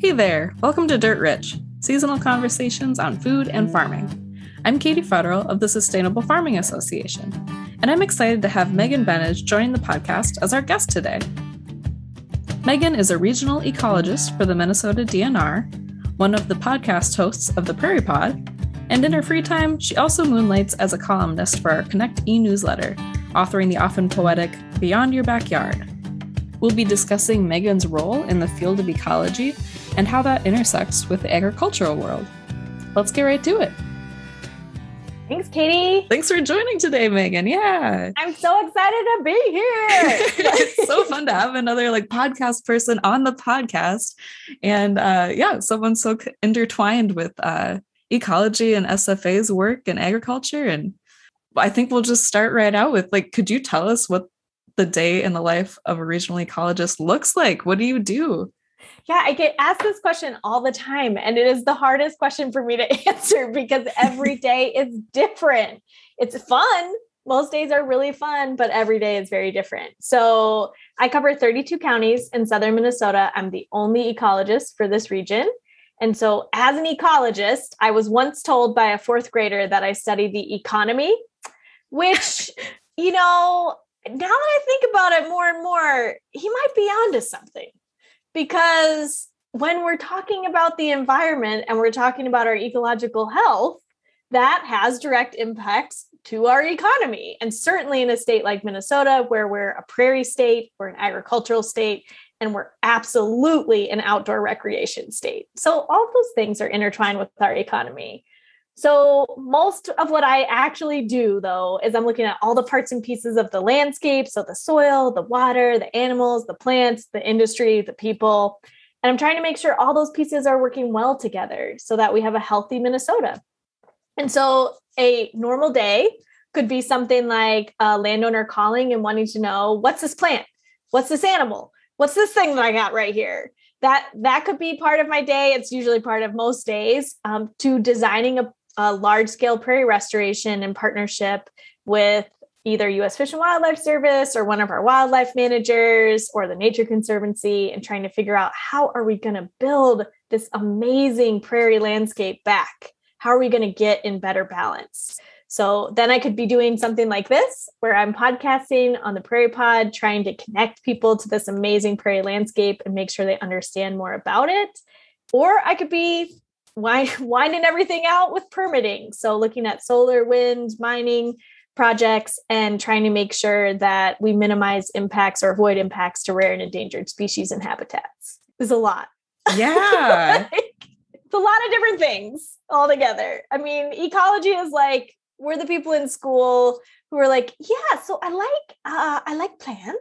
Hey there, welcome to Dirt Rich, seasonal conversations on food and farming. I'm Katie Feterl of the Sustainable Farming Association, and I'm excited to have Megan Benage joining the podcast as our guest today. Megan is a regional ecologist for the Minnesota DNR, one of the podcast hosts of the Prairie Pod, and in her free time, she also moonlights as a columnist for our Connect e newsletter, authoring the often poetic Beyond Your Backyard. We'll be discussing Megan's role in the field of ecology and how that intersects with the agricultural world. Let's get right to it. Thanks, Katie. Thanks for joining today, Megan. Yeah. I'm so excited to be here. it's so fun to have another like podcast person on the podcast. And uh yeah, someone so intertwined with uh ecology and SFA's work and agriculture. And I think we'll just start right out with like, could you tell us what the day in the life of a regional ecologist looks like? What do you do? Yeah, I get asked this question all the time, and it is the hardest question for me to answer because every day is different. It's fun. Most days are really fun, but every day is very different. So I cover 32 counties in southern Minnesota. I'm the only ecologist for this region. And so, as an ecologist, I was once told by a fourth grader that I study the economy, which, you know, now that I think about it more and more, he might be onto something because when we're talking about the environment and we're talking about our ecological health, that has direct impacts to our economy. And certainly in a state like Minnesota, where we're a prairie state, we're an agricultural state, and we're absolutely an outdoor recreation state. So all those things are intertwined with our economy. So most of what I actually do though is I'm looking at all the parts and pieces of the landscape, so the soil, the water, the animals, the plants, the industry, the people, and I'm trying to make sure all those pieces are working well together so that we have a healthy Minnesota. And so a normal day could be something like a landowner calling and wanting to know what's this plant? What's this animal? what's this thing that I got right here? That that could be part of my day. It's usually part of most days. Um, to designing a, a large scale prairie restoration in partnership with either U.S. Fish and Wildlife Service or one of our wildlife managers or the Nature Conservancy, and trying to figure out how are we going to build this amazing prairie landscape back? How are we going to get in better balance? So then I could be doing something like this, where I'm podcasting on the Prairie Pod, trying to connect people to this amazing prairie landscape and make sure they understand more about it. Or I could be winding everything out with permitting. So looking at solar, wind, mining projects and trying to make sure that we minimize impacts or avoid impacts to rare and endangered species and habitats. Is a lot. Yeah. like, it's a lot of different things all together. I mean, ecology is like we're the people in school who are like, yeah, so I like uh, I like plants.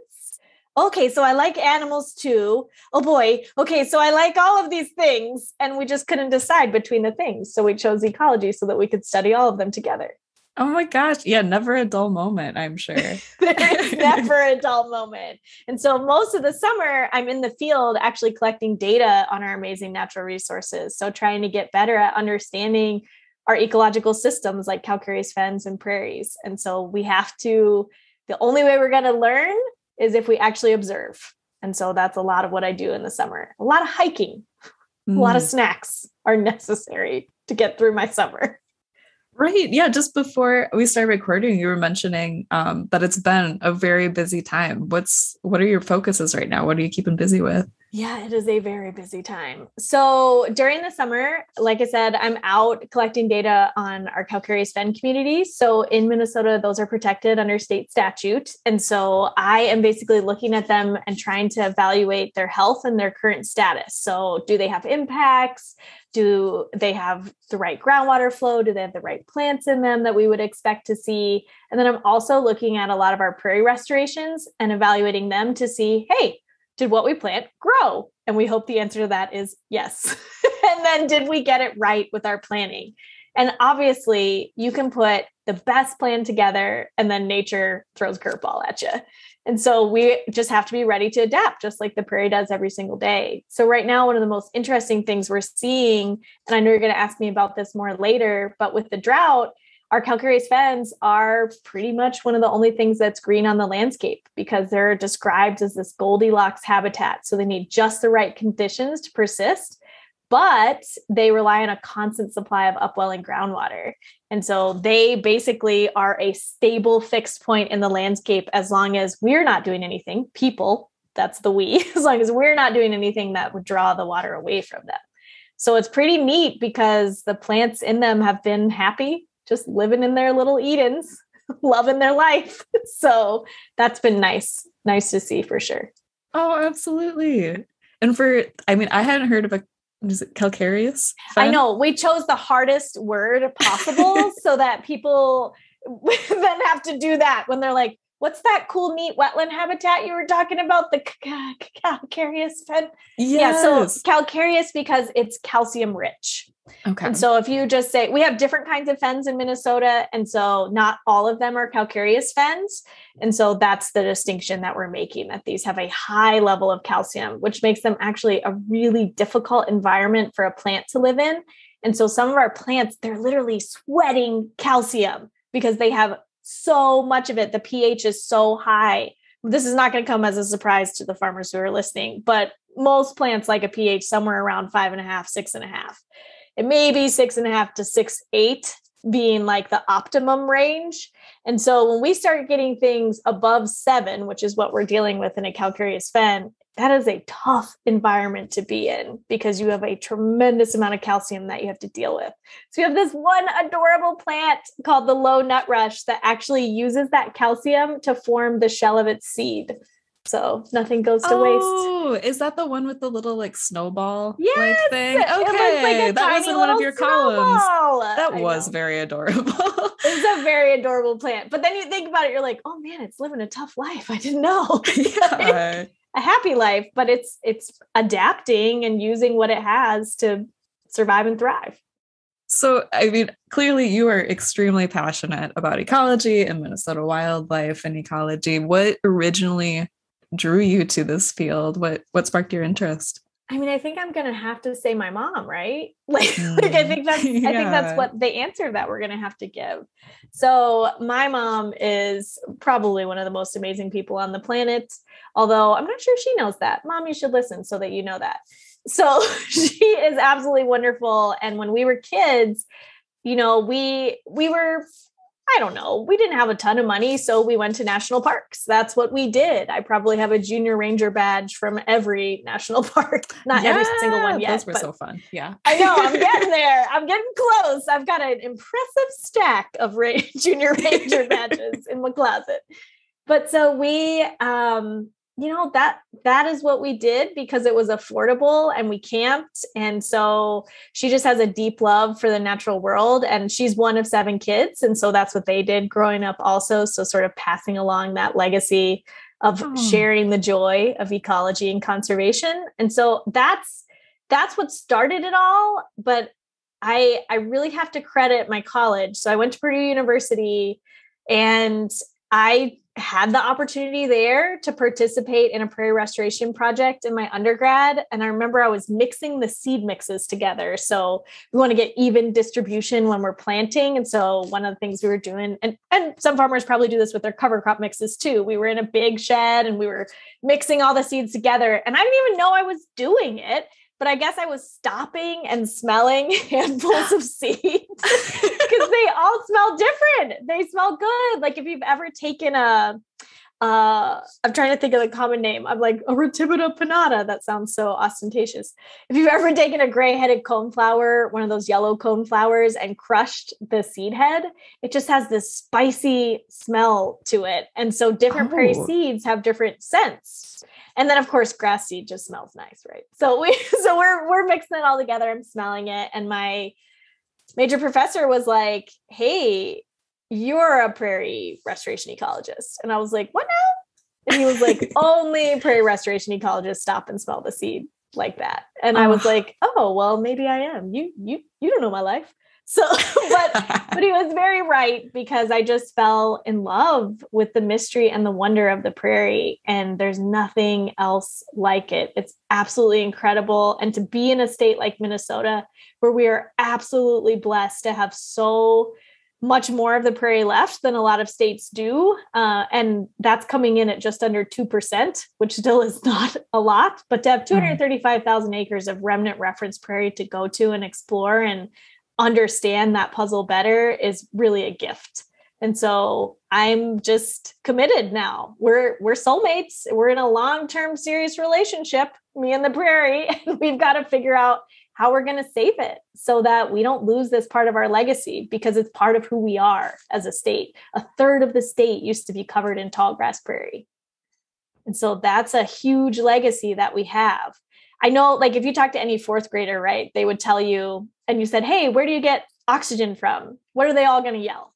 Okay, so I like animals too. Oh boy. Okay, so I like all of these things, and we just couldn't decide between the things. So we chose ecology so that we could study all of them together. Oh my gosh. Yeah, never a dull moment, I'm sure. There's never a dull moment. And so most of the summer, I'm in the field actually collecting data on our amazing natural resources. So trying to get better at understanding our ecological systems like calcareous fens and prairies. And so we have to, the only way we're going to learn is if we actually observe. And so that's a lot of what I do in the summer. A lot of hiking, mm. a lot of mm. snacks are necessary to get through my summer. Right. Yeah. Just before we start recording, you were mentioning um, that it's been a very busy time. What's what are your focuses right now? What are you keeping busy with? Yeah, it is a very busy time. So during the summer, like I said, I'm out collecting data on our calcareous fen communities. So in Minnesota, those are protected under state statute. And so I am basically looking at them and trying to evaluate their health and their current status. So do they have impacts? Do they have the right groundwater flow? Do they have the right plants in them that we would expect to see? And then I'm also looking at a lot of our prairie restorations and evaluating them to see, hey, did what we plant grow? And we hope the answer to that is yes. and then did we get it right with our planning? And obviously, you can put the best plan together and then nature throws curveball at you. And so we just have to be ready to adapt, just like the prairie does every single day. So, right now, one of the most interesting things we're seeing, and I know you're going to ask me about this more later, but with the drought, our calcareous fens are pretty much one of the only things that's green on the landscape because they're described as this Goldilocks habitat. So they need just the right conditions to persist. but they rely on a constant supply of upwelling groundwater. And so they basically are a stable fixed point in the landscape as long as we're not doing anything, people, that's the we, as long as we're not doing anything that would draw the water away from them. So it's pretty neat because the plants in them have been happy, just living in their little Edens, loving their life. So that's been nice, nice to see for sure. Oh, absolutely. And for, I mean, I hadn't heard of a is it calcareous? I know we chose the hardest word possible so that people then have to do that when they're like, what's that cool, neat wetland habitat you were talking about? The calcareous fen. Yes. Yeah, so calcareous because it's calcium rich. Okay. And so if you just say we have different kinds of fens in Minnesota, and so not all of them are calcareous fens. And so that's the distinction that we're making that these have a high level of calcium, which makes them actually a really difficult environment for a plant to live in. And so some of our plants, they're literally sweating calcium because they have so much of it. The pH is so high. This is not going to come as a surprise to the farmers who are listening, but most plants like a pH somewhere around five and a half, six and a half. It may be six and a half to six, eight being like the optimum range. And so when we start getting things above seven, which is what we're dealing with in a calcareous fen, that is a tough environment to be in because you have a tremendous amount of calcium that you have to deal with. So you have this one adorable plant called the low nut rush that actually uses that calcium to form the shell of its seed. So nothing goes to oh, waste. Oh, is that the one with the little like snowball yes, like thing? Okay, like that was in one of your columns. That I was know. very adorable. it's a very adorable plant. But then you think about it, you're like, oh man, it's living a tough life. I didn't know. Yeah a happy life, but it's it's adapting and using what it has to survive and thrive. So, I mean, clearly you are extremely passionate about ecology and Minnesota wildlife and ecology. What originally drew you to this field? What what sparked your interest? I mean, I think I'm gonna have to say my mom, right? Like, mm. like I think that's yeah. I think that's what the answer that we're gonna have to give. So my mom is probably one of the most amazing people on the planet. Although I'm not sure she knows that. Mom, you should listen so that you know that. So she is absolutely wonderful. And when we were kids, you know, we we were I don't know. We didn't have a ton of money, so we went to national parks. That's what we did. I probably have a junior ranger badge from every national park. Not yeah, every single one yet. Those were so fun. Yeah. I know. I'm getting there. I'm getting close. I've got an impressive stack of ra- junior ranger badges in my closet. But so we um you know that that is what we did because it was affordable and we camped. And so she just has a deep love for the natural world and she's one of seven kids. And so that's what they did growing up also. So sort of passing along that legacy of oh. sharing the joy of ecology and conservation. And so that's that's what started it all. But i i really have to credit my college. So i went to purdue university and i had the opportunity there to participate in a prairie restoration project in my undergrad. And I remember I was mixing the seed mixes together. So we want to get even distribution when we're planting. And so one of the things we were doing, and, and some farmers probably do this with their cover crop mixes too. We were in a big shed and we were mixing all the seeds together. And I didn't even know I was doing it but I guess I was stopping and smelling handfuls of seeds because they all smell different. They smell good. Like if you've ever taken a, uh, I'm trying to think of the common name. I'm like a Ratibida pinnata. That sounds so ostentatious. If you've ever taken a gray-headed coneflower, one of those yellow coneflowers, and crushed the seed head, it just has this spicy smell to it. And so different oh. prairie seeds have different scents and then of course grass seed just smells nice right so we so we're we're mixing it all together i'm smelling it and my major professor was like hey you're a prairie restoration ecologist. And i was like what now? And he was like only prairie restoration ecologists stop and smell the seed like that. And i was oh. like oh well maybe i am. You you you don't know my life. So, but but he was very right because I just fell in love with the mystery and the wonder of the prairie, and there's nothing else like it. It's absolutely incredible, and to be in a state like Minnesota, where we are absolutely blessed to have so much more of the prairie left than a lot of states do. Uh, and that's coming in at just under 2%, which still is not a lot. But to have hmm. 235,000 acres of remnant reference prairie to go to and explore and understand that puzzle better is really a gift. And so I'm just committed now. We're we're soulmates. We're in a long-term serious relationship, me and the prairie, and we've got to figure out how we're going to save it so that we don't lose this part of our legacy because it's part of who we are as a state. A third of the state used to be covered in tall grass prairie. And so that's a huge legacy that we have. I know, like, if you talk to any fourth grader, right, they would tell you, and you said, Hey, where do you get oxygen from? What are they all going to yell?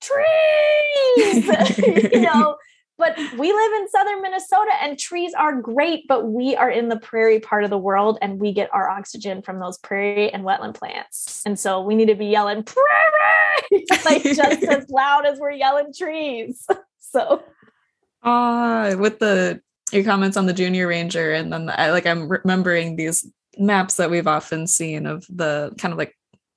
Trees! you know, but we live in southern Minnesota and trees are great, but we are in the prairie part of the world and we get our oxygen from those prairie and wetland plants. And so we need to be yelling prairie like just as loud as we're yelling trees. so uh with the your comments on the junior ranger and then I like I'm remembering these maps that we've often seen of the kind of like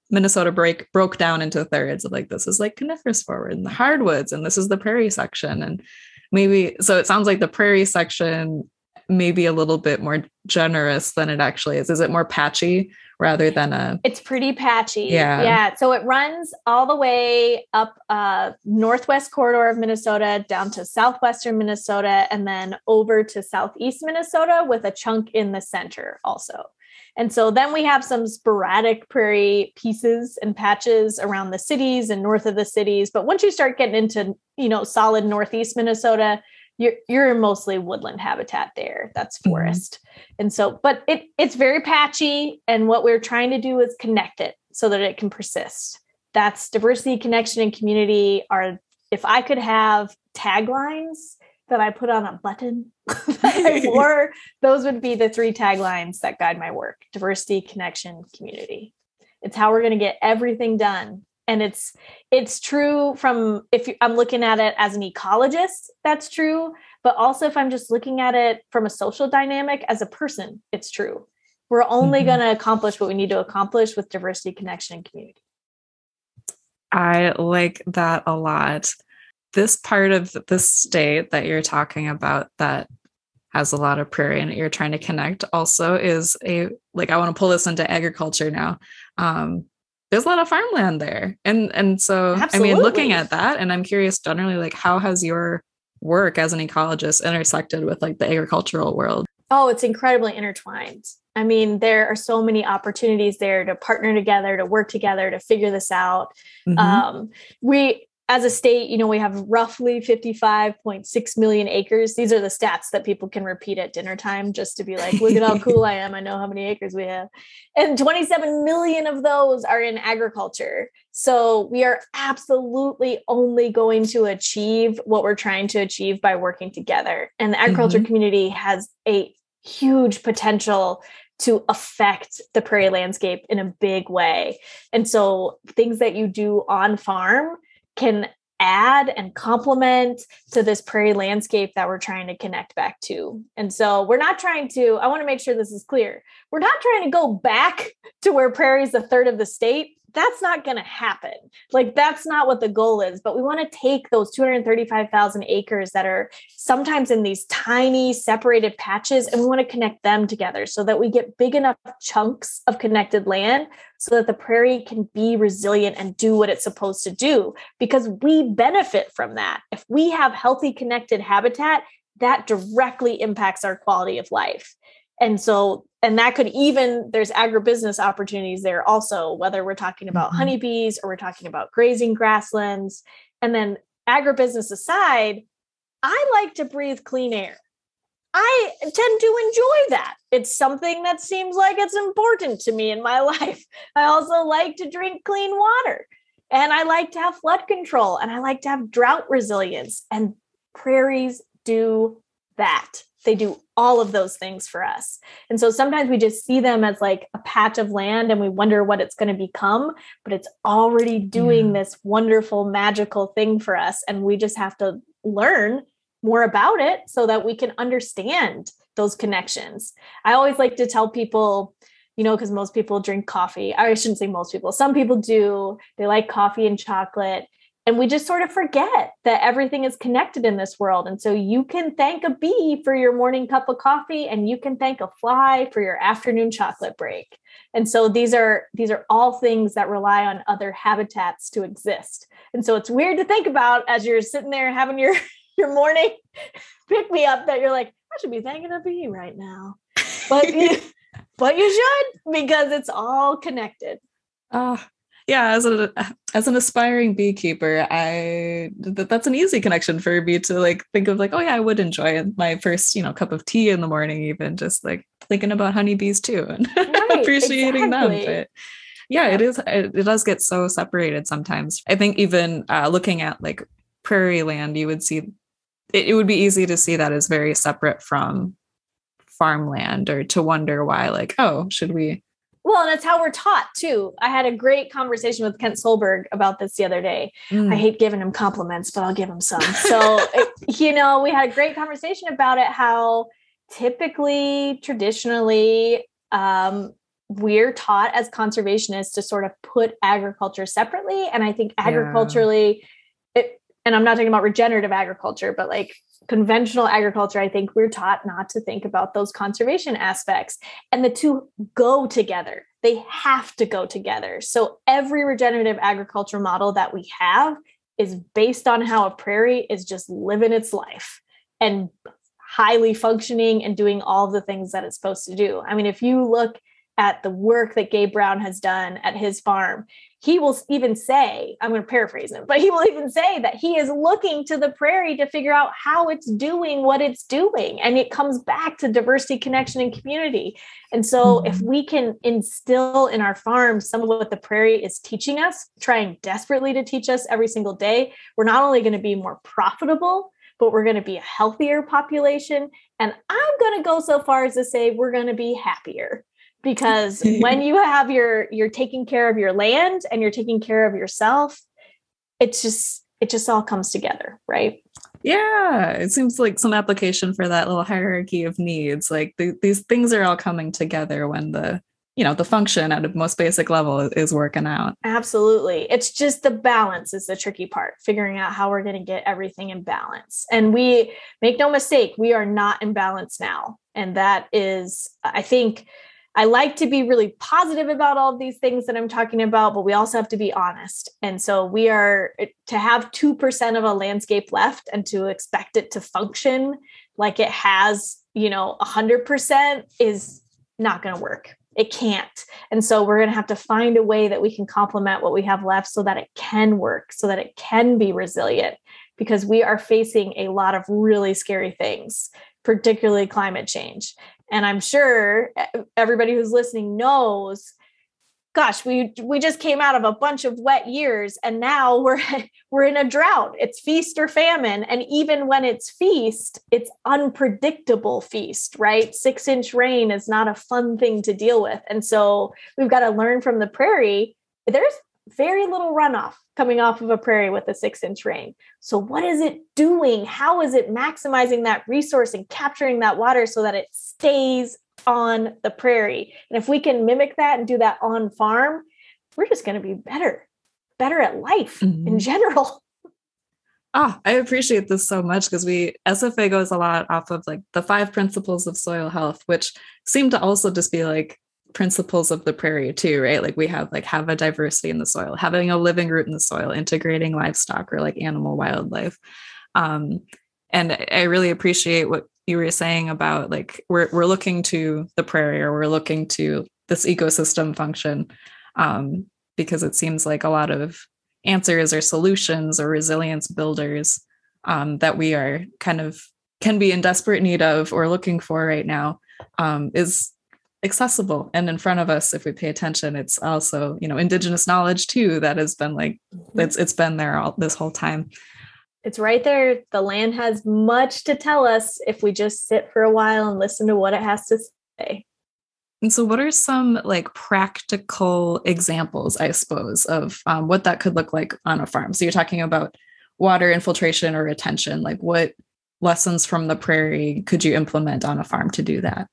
Minnesota break broke down into thirds of like this is like coniferous forward and the hardwoods and this is the prairie section and maybe so it sounds like the prairie section may be a little bit more generous than it actually is. Is it more patchy rather than a It's pretty patchy. Yeah. Yeah. So it runs all the way up uh northwest corridor of Minnesota down to southwestern Minnesota and then over to southeast Minnesota with a chunk in the center also. And so then we have some sporadic prairie pieces and patches around the cities and north of the cities. But once you start getting into, you know, solid northeast Minnesota, you're you're mostly woodland habitat there. That's mm-hmm. forest. Mm-hmm. And so, but it it's very patchy. And what we're trying to do is connect it so that it can persist. That's diversity, connection, and community are if I could have taglines that I put on a button wore, those would be the three taglines that guide my work diversity, connection, community. It's how we're going to get everything done. And it's it's true from if you, I'm looking at it as an ecologist, that's true. But also if I'm just looking at it from a social dynamic as a person, it's true. We're only mm-hmm. going to accomplish what we need to accomplish with diversity, connection, and community. I like that a lot this part of the state that you're talking about that has a lot of prairie and you're trying to connect also is a like I want to pull this into agriculture now. Um, there's a lot of farmland there. And and so Absolutely. I mean looking at that and I'm curious generally like how has your work as an ecologist intersected with like the agricultural world? Oh, it's incredibly intertwined. I mean, there are so many opportunities there to partner together, to work together, to figure this out. Mm-hmm. Um, we as a state, you know, we have roughly 55.6 million acres. These are the stats that people can repeat at dinner time just to be like, look at how cool I am. I know how many acres we have. And 27 million of those are in agriculture. So we are absolutely only going to achieve what we're trying to achieve by working together. And the agriculture mm-hmm. community has a huge potential to affect the prairie landscape in a big way. And so things that you do on farm can add and complement to this prairie landscape that we're trying to connect back to. And so we're not trying to, I want to make sure this is clear. We're not trying to go back to where prairie is a third of the state that's not going to happen. Like that's not what the goal is. But we want to take those 235,000 acres that are sometimes in these tiny separated patches and we want to connect them together so that we get big enough chunks of connected land so that the prairie can be resilient and do what it's supposed to do because we benefit from that. If we have healthy connected habitat, that directly impacts our quality of life. And so and that could even there's agribusiness opportunities there also whether we're talking about mm-hmm. honeybees or we're talking about grazing grasslands. And then agribusiness aside i like to breathe clean air. I tend to enjoy that. It's something that seems like it's important to me in my life. I also like to drink clean water and i like to have flood control and i like to have drought resilience and prairies do that they do all of those things for us. And so sometimes we just see them as like a patch of land and we wonder what it's going to become, but it's already doing yeah. this wonderful, magical thing for us. And we just have to learn more about it so that we can understand those connections. I always like to tell people you know, because most people drink coffee. I shouldn't say most people, some people do. They like coffee and chocolate. And we just sort of forget that everything is connected in this world. And so you can thank a bee for your morning cup of coffee and you can thank a fly for your afternoon chocolate break. And so these are these are all things that rely on other habitats to exist. And so it's weird to think about as you're sitting there having your your morning pick me up that you're like, I should be thanking a bee right now. But you, but you should because it's all connected. Uh, yeah as a as an aspiring beekeeper i th- that's an easy connection for me to like think of like oh yeah i would enjoy my first you know cup of tea in the morning even just like thinking about honeybees too and right, appreciating exactly. them but yeah, yeah, it is it, it, does get so separated sometimes i think even uh, looking at like prairie land you would see it, it would be easy to see that as very separate from farmland or to wonder why like oh should we well, and that's how we're taught too. I had a great conversation with Kent Solberg about this the other day. Mm. I hate giving him compliments, but I'll give him some. So, you know, we had a great conversation about it. How typically, traditionally, um, we're taught as conservationists to sort of put agriculture separately. And I think agriculturally, yeah. And I'm not talking about regenerative agriculture, but like conventional agriculture, I think we're taught not to think about those conservation aspects. And the two go together, they have to go together. So every regenerative agriculture model that we have is based on how a prairie is just living its life and highly functioning and doing all the things that it's supposed to do. I mean, if you look at the work that Gabe Brown has done at his farm, he will even say, I'm going to paraphrase him, but he will even say that he is looking to the prairie to figure out how it's doing what it's doing. And it comes back to diversity, connection, and community. And so, mm-hmm. if we can instill in our farms some of what the prairie is teaching us, trying desperately to teach us every single day, we're not only going to be more profitable, but we're going to be a healthier population. And I'm going to go so far as to say we're going to be happier because when you have your you're taking care of your land and you're taking care of yourself it's just it just all comes together right? Yeah it seems like some application for that little hierarchy of needs like th- these things are all coming together when the you know the function at a most basic level is working out. Absolutely. It's just the balance is the tricky part figuring out how we're going to get everything in balance. And we make no mistake we are not in balance now. And that is i think I like to be really positive about all these things that I'm talking about, but we also have to be honest. And so we are to have 2% of a landscape left and to expect it to function like it has, you know, 100% is not going to work. It can't. And so we're going to have to find a way that we can complement what we have left so that it can work, so that it can be resilient, because we are facing a lot of really scary things, particularly climate change. And I'm sure everybody who's listening knows gosh, we we just came out of a bunch of wet years and now we're we're in a drought. It's feast or famine and even when it's feast, it's unpredictable feast, right? 6-inch rain is not a fun thing to deal with. And so we've got to learn from the prairie. There's very little runoff coming off of a prairie with a six inch rain. So, what is it doing? How is it maximizing that resource and capturing that water so that it stays on the prairie? And if we can mimic that and do that on farm, we're just going to be better, better at life mm-hmm. in general. Ah, I appreciate this so much because we SFA goes a lot off of like the five principles of soil health, which seem to also just be like principles of the prairie too right? Like we have like have a diversity in the soil having a living root in the soil integrating livestock or like animal wildlife. Um and i really appreciate what you were saying about like we're we're looking to the prairie or we're looking to this ecosystem function um because it seems like a lot of answers or solutions or resilience builders um, that we are kind of can be in desperate need of or looking for right now um, is accessible. And in front of us if we pay attention it's also you know indigenous knowledge too that has been like mm-hmm. it's it's been there all this whole time. It's right there. The land has much to tell us if we just sit for a while and listen to what it has to say. And so what are some like practical examples i suppose of um, what that could look like on a farm? So you're talking about water infiltration or retention. Like what lessons from the prairie could you implement on a farm to do that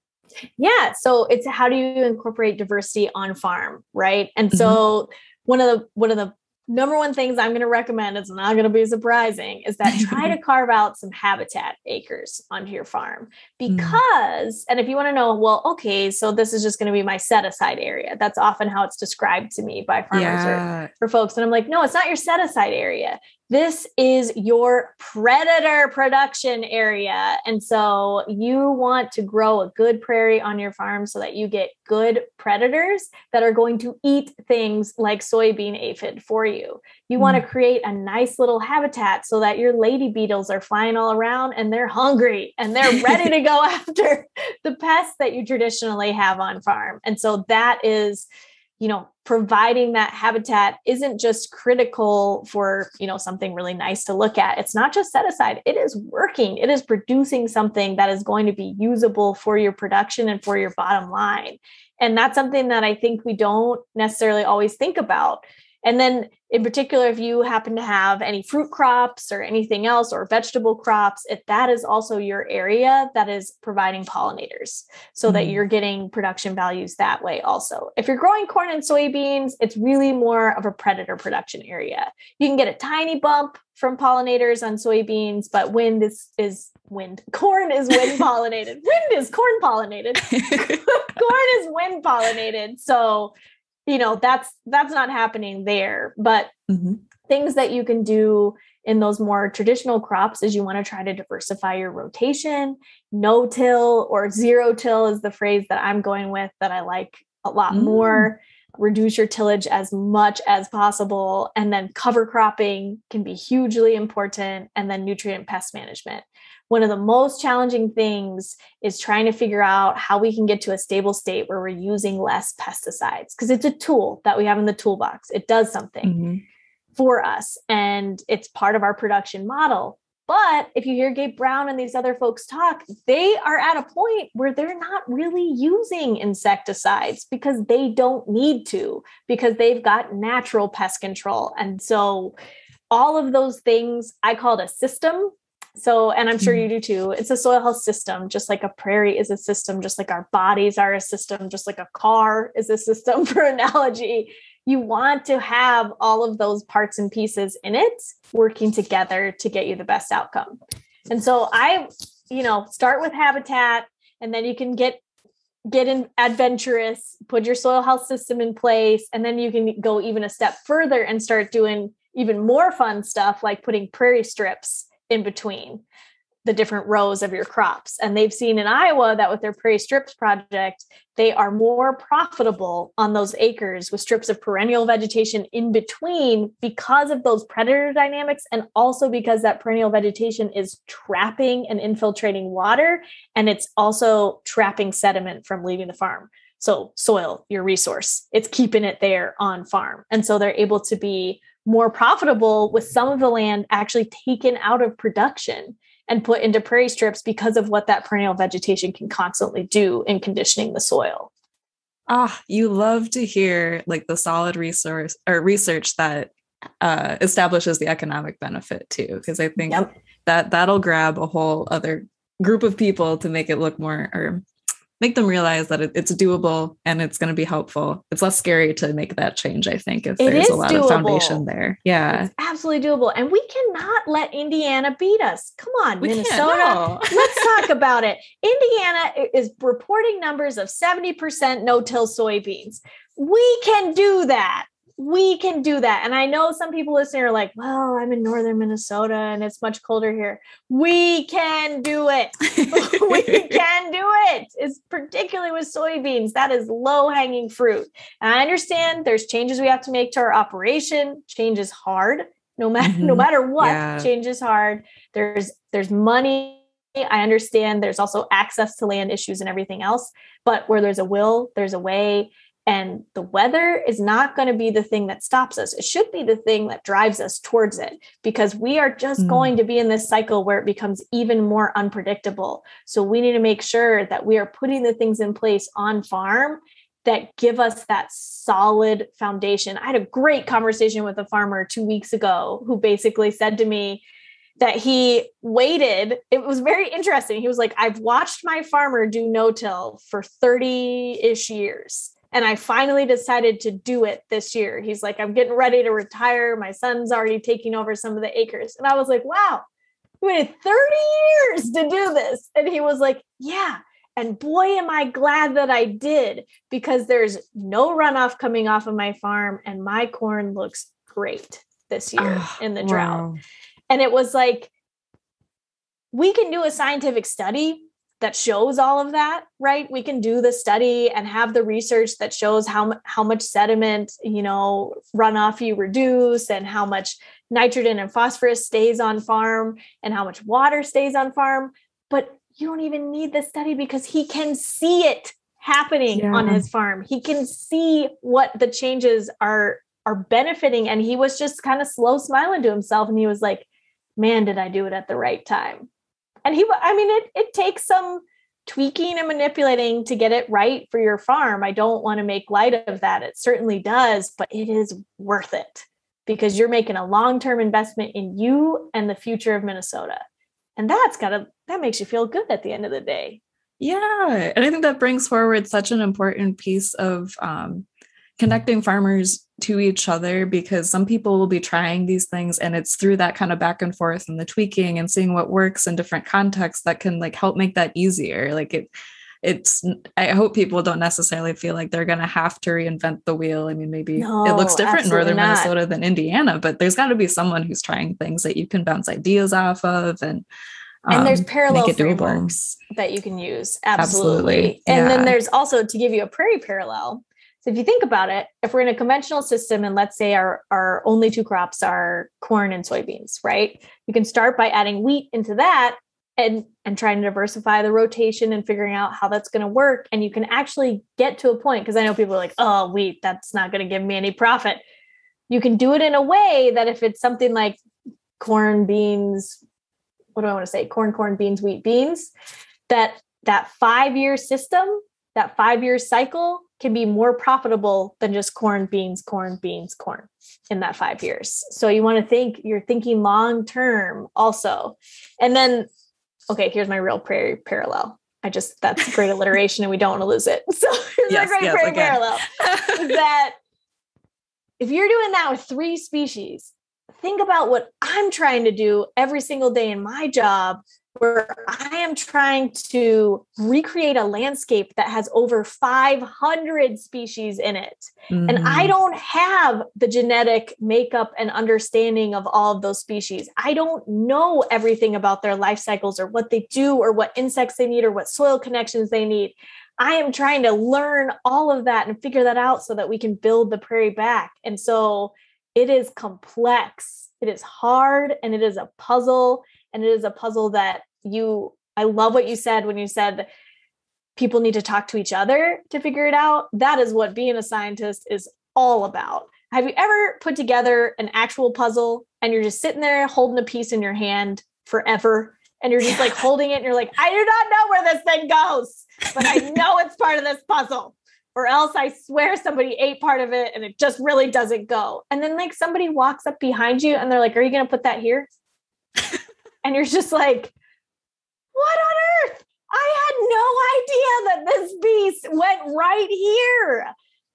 Yeah. So it's how do you incorporate diversity on farm, right? And so mm-hmm. one of the one of the number one things I'm going to recommend, it's not going to be surprising, is that try to carve out some habitat acres onto your farm. Mm. Because, mm. and if you want to know, well, okay, so this is just going to be my set aside area. That's often how it's described to me by farmers yeah. or for folks. And I'm like, no, it's not your set aside area. This is your predator production area. And so you want to grow a good prairie on your farm so that you get good predators that are going to eat things like soybean aphid for you. You mm. want to create a nice little habitat so that your lady beetles are flying all around and they're hungry and they're ready to go after the pests that you traditionally have on farm. And so that is you know providing that habitat isn't just critical for you know something really nice to look at. It's not just set aside. It is working. It is producing something that is going to be usable for your production and for your bottom line. And that's something that i think we don't necessarily always think about and then, in particular, if you happen to have any fruit crops or anything else or vegetable crops, if that is also your area that is providing pollinators so mm-hmm. that you're getting production values that way also. If you're growing corn and soybeans, it's really more of a predator production area. You can get a tiny bump from pollinators on soybeans, but wind is is wind. Corn is wind pollinated. wind is corn pollinated. corn is wind pollinated. So you know that's that's not happening there but mm-hmm. things that you can do in those more traditional crops is you want to try to diversify your rotation no till or zero till is the phrase that i'm going with that i like a lot mm. more reduce your tillage as much as possible and then cover cropping can be hugely important and then nutrient pest management one of the most challenging things is trying to figure out how we can get to a stable state where we're using less pesticides because it's a tool that we have in the toolbox. It does something mm-hmm. for us and it's part of our production model. But if you hear Gabe Brown and these other folks talk, they are at a point where they're not really using insecticides because they don't need to, because they've got natural pest control. And so all of those things, I call it a system so, and I'm sure you mm-hmm. do too. It's a soil health system, just like a prairie is a system, just like our bodies are a system, just like a car is a system for analogy. You want to have all of those parts and pieces in it working together to get you the best outcome. And so I, you know, start with habitat and then you can get get in adventurous, put your soil health system in place, and then you can go even a step further and start doing even more fun stuff like putting prairie strips in between the different rows of your crops. And they've seen in Iowa that with their prairie strips project, they are more profitable on those acres with strips of perennial vegetation in between because of those predator dynamics and also because that perennial vegetation is trapping and infiltrating water and it's also trapping sediment from leaving the farm. So, soil, your resource, it's keeping it there on farm. And so they're able to be more profitable with some of the land actually taken out of production and put into prairie strips because of what that perennial vegetation can constantly do in conditioning the soil. Ah, you love to hear like the solid resource or research that uh, establishes the economic benefit too, because I think yep. that that'll grab a whole other group of people to make it look more or make them realize that it's doable and it's going to be helpful. It's less scary to make that change, I think, if it there's a lot doable. of foundation there. Yeah. It's absolutely doable. And we cannot let Indiana beat us. Come on, we Minnesota. Let's talk about it. Indiana is reporting numbers of 70% no till soybeans. We can do that we can do that. And I know some people listening are like, well, I'm in northern Minnesota and it's much colder here. We can do it. we can do it. It's particularly with soybeans. That is low hanging fruit. And I understand there's changes we have to make to our operation. Change is hard. No matter mm-hmm. no matter what, yeah. change is hard. There's there's money I understand there's also access to land issues and everything else, but where there's a will, there's a way. And the weather is not going to be the thing that stops us. It should be the thing that drives us towards it because we are just mm. going to be in this cycle where it becomes even more unpredictable. So we need to make sure that we are putting the things in place on farm that give us that solid foundation. I had a great conversation with a farmer two weeks ago who basically said to me, that he waited. It was very interesting. He was like, I've watched my farmer do no till for 30 ish years. And I finally decided to do it this year. He's like, I'm getting ready to retire. My son's already taking over some of the acres. And I was like, wow, you waited 30 years to do this. And he was like, yeah. And boy, am I glad that I did because there's no runoff coming off of my farm and my corn looks great this year oh, in the drought. Wow. And it was like, we can do a scientific study that shows all of that, right? We can do the study and have the research that shows how, how much sediment, you know, runoff you reduce and how much nitrogen and phosphorus stays on farm and how much water stays on farm. But you don't even need the study because he can see it happening yeah. on his farm. He can see what the changes are are benefiting and he was just kind of slow smiling to himself and he was like, "Man, did I do it at the right time?" And he I mean it it takes some tweaking and manipulating to get it right for your farm. I don't want to make light of that. It certainly does, but it is worth it because you're making a long-term investment in you and the future of Minnesota. And that's got to that makes you feel good at the end of the day. Yeah. And I think that brings forward such an important piece of um, connecting farmers to each other because some people will be trying these things and it's through that kind of back and forth and the tweaking and seeing what works in different contexts that can like help make that easier like it it's i hope people don't necessarily feel like they're going to have to reinvent the wheel i mean maybe no, it looks different in northern not. minnesota than indiana but there's got to be someone who's trying things that you can bounce ideas off of and and um, there's parallel frameworks that you can use absolutely, absolutely. and yeah. then there's also to give you a prairie parallel so if you think about it if we're in a conventional system and let's say our our only two crops are corn and soybeans right you can start by adding wheat into that and and trying to diversify the rotation and figuring out how that's going to work and you can actually get to a point because i know people are like oh wheat that's not going to give me any profit you can do it in a way that if it's something like corn beans what do I want to say? Corn, corn, beans, wheat, beans. That that five year system, that five year cycle can be more profitable than just corn, beans, corn, beans, corn in that five years. So you want to think you're thinking long term also. And then, okay, here's my real prairie parallel. I just that's great alliteration and we don't want to lose it. So here's yes, my great yes, prairie again. parallel. is that if you're doing that with three species, think about what I'm trying to do every single day in my job, where I am trying to recreate a landscape that has over 500 species in it. Mm-hmm. And I mm-hmm. don't have the genetic makeup and understanding of all of those species. I don't know everything about their life cycles or what they do or what insects they need or what soil connections they need. I am trying to learn all of that and figure that out so that we can build the prairie back. And so it is complex, it is hard, and it is a puzzle. And it is a puzzle that you, I love what you said when you said people need to talk to each other to figure it out. That is what being a scientist is all about. Have you ever put together an actual puzzle and you're just sitting there holding a piece in your hand forever? And you're just like holding it and you're like, I do not know where this thing goes, but I know it's part of this puzzle or else I swear somebody ate part of it and it just really doesn't go. And then like somebody walks up behind you and they're like, Are you going to put that here? And you're just like, What on earth? I had no idea that this piece went right here.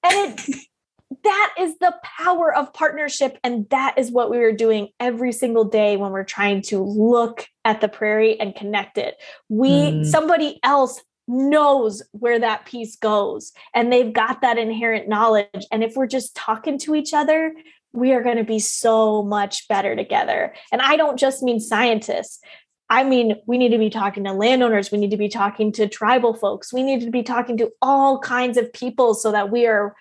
And it, that is the power of partnership. And that is what we were doing every single day when we're trying to look at the prairie and connect it. We, mm. somebody else knows where that piece goes and they've got that inherent knowledge and if we're just talking to each other we are going to be so much better together. And i don't just mean scientists. I mean we need to be talking to landowners. We need to be talking to tribal folks. We need to be talking to all kinds of people so that we are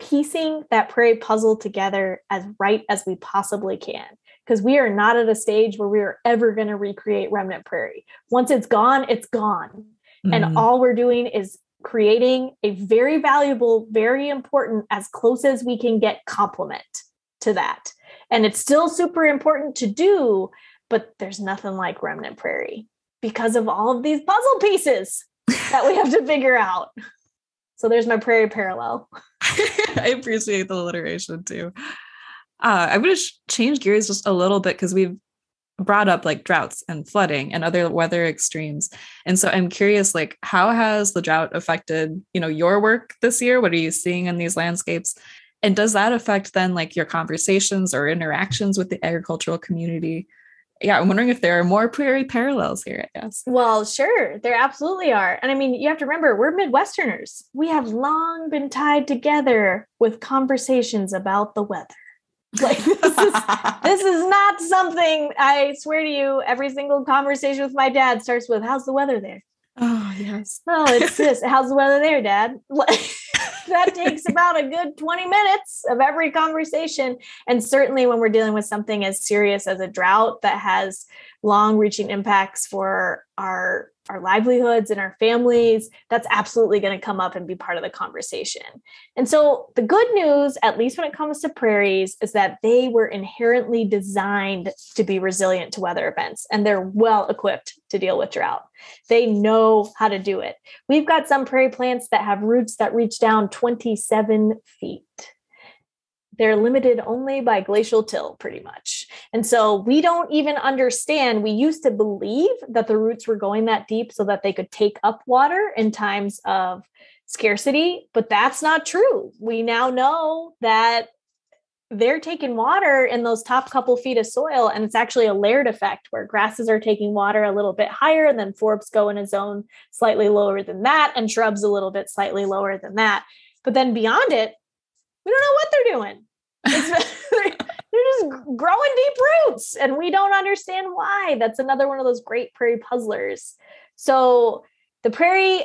piecing that prairie puzzle together as right as we possibly can. Because we are not at a stage where we are ever going to recreate remnant prairie. Once it's gone it's gone. Mm-hmm. And all we're doing is creating a very valuable, very important, as close as we can get complement to that. And it's still super important to do, but there's nothing like Remnant Prairie because of all of these puzzle pieces that we have to figure out. So there's my prairie parallel. I appreciate the alliteration too. Uh, I'm going to sh- change gears just a little bit because we've brought up like droughts and flooding and other weather extremes. And so I'm curious like how has the drought affected, you know, your work this year? What are you seeing in these landscapes? And does that affect then like your conversations or interactions with the agricultural community? Yeah, I'm wondering if there are more prairie parallels here, I guess. Well, sure, there absolutely are. And I mean, you have to remember, we're Midwesterners. We have long been tied together with conversations about the weather. Like this is this is not something I swear to you. Every single conversation with my dad starts with, "How's the weather there?" Oh yes. Oh, it's this. How's the weather there, Dad? that takes about a good 20 minutes of every conversation. And certainly when we're dealing with something as serious as a drought that has long reaching impacts for our our livelihoods and our families, that's absolutely going to come up and be part of the conversation. And so, the good news, at least when it comes to prairies, is that they were inherently designed to be resilient to weather events and they're well equipped to deal with drought. They know how to do it. We've got some prairie plants that have roots that reach down 27 feet they're limited only by glacial till pretty much. And so we don't even understand. We used to believe that the roots were going that deep so that they could take up water in times of scarcity, but that's not true. We now know that they're taking water in those top couple feet of soil and it's actually a layered effect where grasses are taking water a little bit higher and then forbs go in a zone slightly lower than that and shrubs a little bit slightly lower than that but then beyond it we don't know what they're doing. they're just growing deep roots and we don't understand why. That's another one of those great prairie puzzlers. So the prairie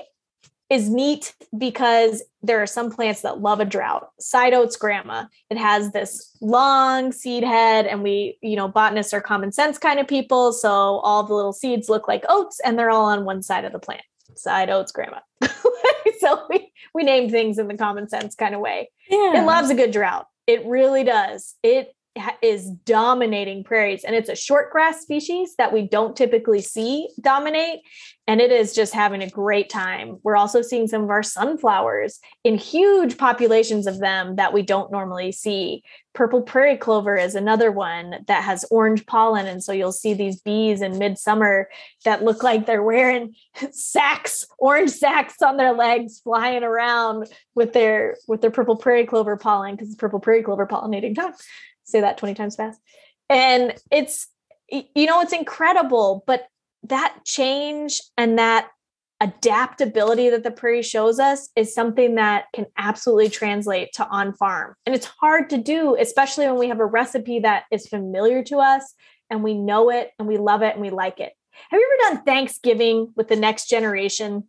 is neat because there are some plants that love a drought. Side oats grama, It has this long seed head, and we, you know, botanists are common sense kind of people. So all the little seeds look like oats and they're all on one side of the plant. Side oats grama. so we, we name things in the common sense kind of way. Yeah. It loves a good drought. It really does. It is dominating prairies. And it's a short grass species that we don't typically see dominate. And it is just having a great time. We're also seeing some of our sunflowers in huge populations of them that we don't normally see. Purple prairie clover is another one that has orange pollen. And so you'll see these bees in midsummer that look like they're wearing sacks orange sacks on their legs flying around with their with their purple prairie clover pollen because it's purple prairie clover pollinating. time say that 20 times fast. And it's, you know, it's incredible, but that change and that adaptability that the prairie shows us is something that can absolutely translate to on farm. And it's hard to do, especially when we have a recipe that is familiar to us and we know it and we love it and we like it. Have you ever done Thanksgiving with the next generation?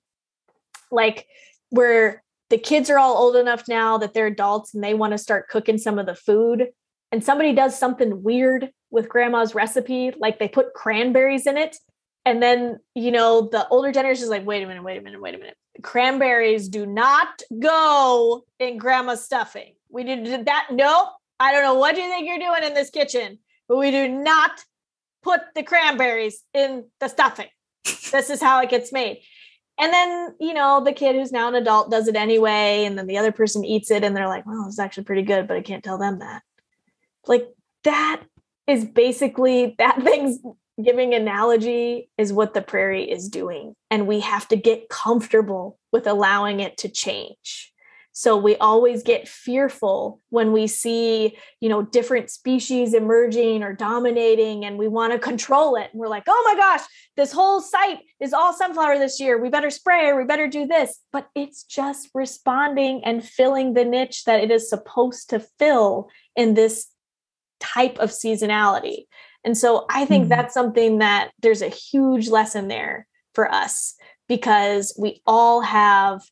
Like where the kids are all old enough now that they're adults and they want to start cooking some of the food and somebody does something weird with grandma's recipe, like they put cranberries in it. And then, you know, the older generation is like, wait a minute, wait a minute, wait a minute. Cranberries do not go in grandma's stuffing. We did that. No, I don't know what do you think you're doing in this kitchen, but we do not put the cranberries in the stuffing. this is how it gets made. And then, you know, the kid who's now an adult does it anyway. And then the other person eats it and they're like, well, it's actually pretty good, but I can't tell them that. Like that is basically that thing's giving analogy is what the prairie is doing. And we have to get comfortable with allowing it to change. So we always get fearful when we see, you know, different species emerging or dominating and we want to control it. And we're like, oh my gosh, this whole site is all sunflower this year. We better spray or we better do this. But it's just responding and filling the niche that it is supposed to fill in this type of seasonality. And so I think mm-hmm. that's something that there's a huge lesson there for us because we all have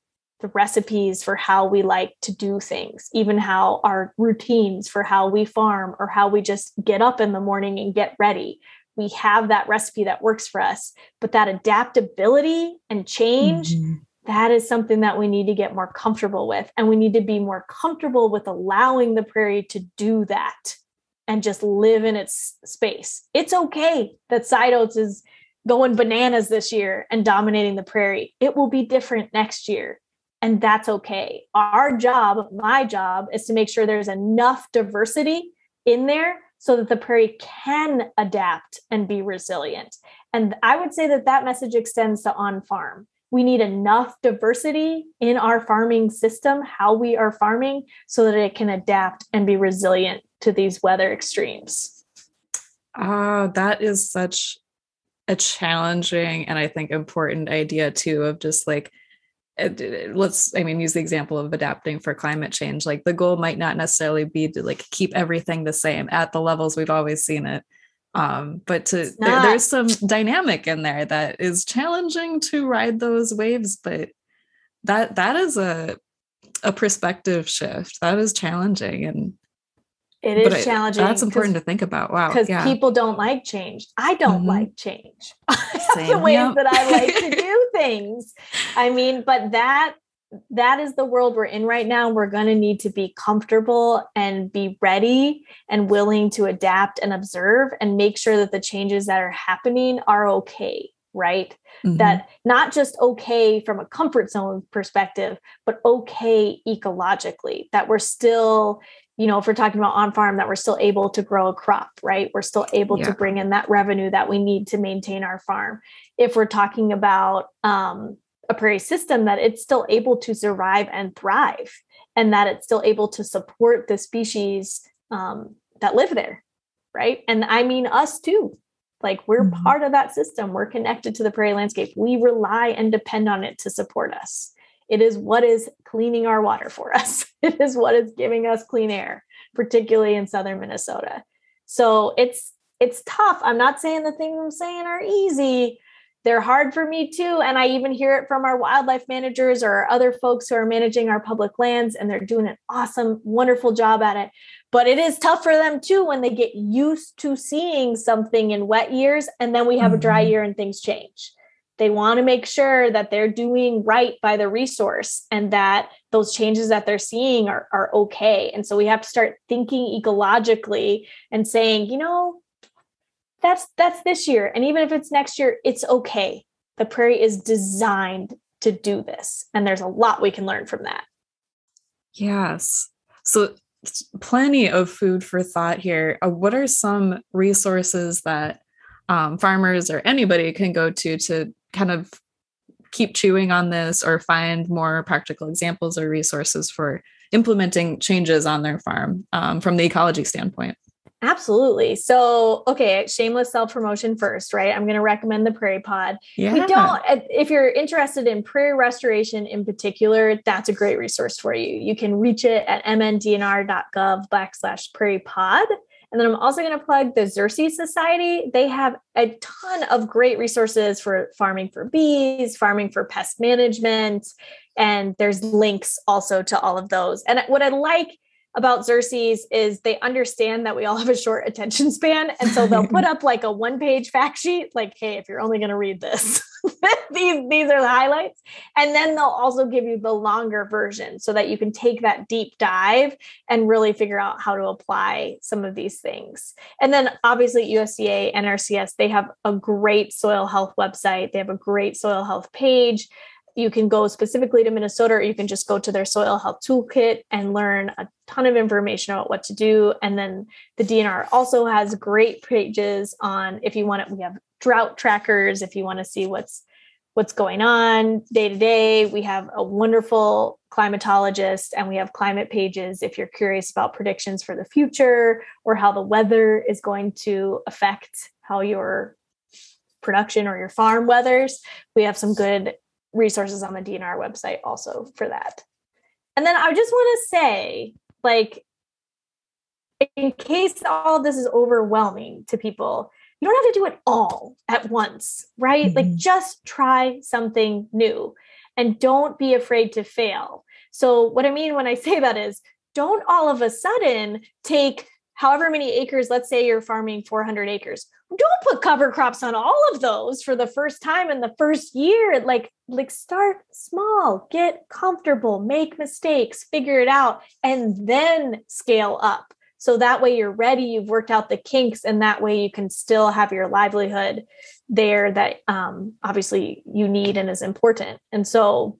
the recipes for how we like to do things, even how our routines for how we farm or how we just get up in the morning and get ready. We have that recipe that works for us, but that adaptability and change, mm-hmm. that is something that we need to get more comfortable with. And we need to be more comfortable with allowing the prairie to do that and just live in its space. It's okay that side oats is going bananas this year and dominating the prairie. It will be different next year. And that's okay. Our job, my job, is to make sure there's enough diversity in there so that the prairie can adapt and be resilient. And I would say that that message extends to on farm. We need enough diversity in our farming system, how we are farming, so that it can adapt and be resilient to these weather extremes. Oh, that is such a challenging and I think important idea too of just like let's i mean use the example of adapting for climate change. Like the goal might not necessarily be to like keep everything the same at the levels we've always seen it um but to there, there's some dynamic in there that is challenging to ride those waves but that that is a a perspective shift. That is challenging and it is challenging. That's important to think about. Wow. Because yeah. people don't like change. I don't mm-hmm. like change. the ways yep. that I like to do things. I mean, but that that is the world we're in right now. We're going to need to be comfortable and be ready and willing to adapt and observe and make sure that the changes that are happening are okay, right? Mm-hmm. That not just okay from a comfort zone perspective, but okay ecologically, that we're still you know, if we're talking about on farm, that we're still able to grow a crop, right? We're still able yeah. to bring in that revenue that we need to maintain our farm. If we're talking about um, a prairie system, that it's still able to survive and thrive, and that it's still able to support the species um, that live there, right? And I mean us too. Like we're mm-hmm. part of that system. We're connected to the prairie landscape. We rely and depend on it to support us. It is what is cleaning our water for us. It is what is giving us clean air, particularly in southern Minnesota. So it's it's tough. I'm not saying the things I'm saying are easy. They're hard for me too. And I even hear it from our wildlife managers or other folks who are managing our public lands, and they're doing an awesome, wonderful job at it. But it is tough for them too when they get used to seeing something in wet years and then we have a dry mm-hmm. year and things change. They want to make sure that they're doing right by the resource and that those changes that they're seeing are, are okay. And so we have to start thinking ecologically and saying, you know, that's that's this year. And even if it's next year, it's okay. The prairie is designed to do this. And there's a lot we can learn from that. Yes. So plenty of food for thought here. Uh, what are some resources that um, farmers or anybody can go to to kind of keep chewing on this or find more practical examples or resources for implementing changes on their farm um, from the ecology standpoint? Absolutely. So, okay, shameless self promotion first, right? I'm going to recommend the Prairie Pod. Yeah. We don't, if you're interested in prairie restoration in particular, that's a great resource for you. You can reach it at mndnr.gov backslash prairie pod. And then I'm also going to plug the Xerces Society. They have a ton of great resources for farming for bees, farming for pest management, and there's links also to all of those. And what I like about Xerces is they understand that we all have a short attention span. And so they'll put up like a one page fact sheet, like, hey, if you're only going to read this, these, these are the highlights. And then they'll also give you the longer version so that you can take that deep dive and really figure out how to apply some of these things. And then obviously USDA, NRCS, they have a great soil health website. They have a great soil health page you can go specifically to Minnesota or you can just go to their soil health toolkit and learn a ton of information about what to do. And then the DNR also has great pages on if you want it, we have drought trackers if you want to see what's what's going on day to day. We have a wonderful climatologist and we have climate pages if you're curious about predictions for the future or how the weather is going to affect how your production or your farm weathers. We have some good resources on the DNR website also for that. And then I just want to say, like, in case all this is overwhelming to people, you don't have to do it all at once, right? Mm-hmm. Like, just try something new and don't be afraid to fail. So, what I mean when I say that is, don't all of a sudden take however many acres, let's say you're farming 400 acres, don't put cover crops on all of those for the first time in the first year. Like, like start small, get comfortable, make mistakes, figure it out, and then scale up. So that way you're ready, you've worked out the kinks, and that way you can still have your livelihood there that um, obviously you need and is important. And so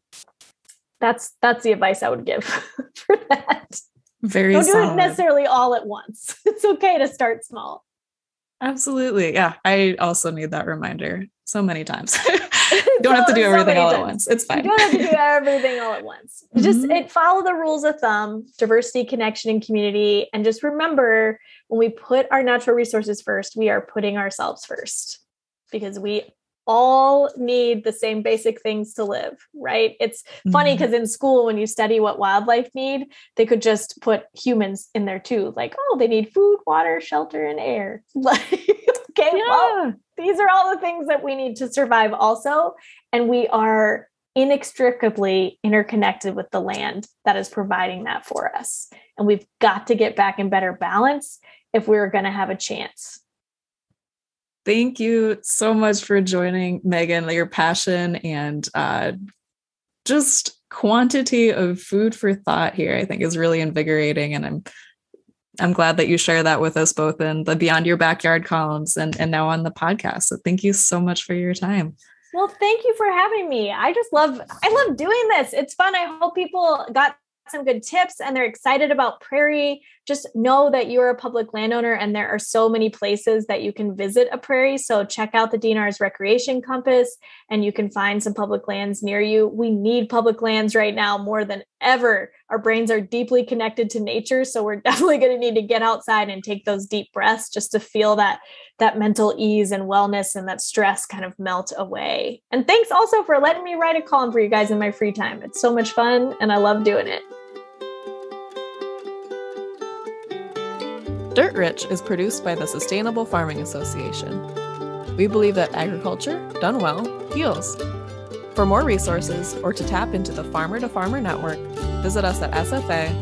that's that's the advice I would give for that. Very Don't solid. do it necessarily all at once. It's okay to start small. Absolutely. Yeah. I also need that reminder so many times. you don't have to do So- everything all at once. It's You fine. don't have to do everything all at once. Just Mhm. it follow the rules of thumb, diversity, connection, and community. And just remember when we put our natural resources first, we are putting ourselves first because we all need the same basic things to live, right? It's funny mm-hmm. because in school, when you study what wildlife need, they could just put humans in there too. Like, oh, they need food, water, shelter, and air. Like, okay, well, these are all the things that we need to survive also and we are inextricably interconnected with the land that is providing that for us and we've got to get back in better balance if we're going to have a chance Thank you so much for joining, Megan. Your passion and uh, just quantity of food for thought here, I think, is really invigorating, and I'm I'm glad that you share that with us both in the Beyond Your Backyard columns and and now on the podcast. So thank you so much for your time. well thank you for having me i just love i love doing this it's fun i hope people got some good tips and they're excited about prairie just know that you're a public landowner and there are so many places that you can visit a prairie. So check out the dnr's recreation compass and you can find some public lands near you. We need public lands right now more than ever. Our brains are deeply connected to nature so we're definitely going to need to get outside and take those deep breaths just to feel that that mental ease and wellness and that stress kind of melt away. And thanks also for letting me write a column for you guys in my free time. It's so much fun and i love doing it Dirt Rich is produced by the Sustainable Farming Association. We believe that agriculture, done well, heals. For more resources or to tap into the Farmer to Farmer Network, visit us at sfa-mn.org.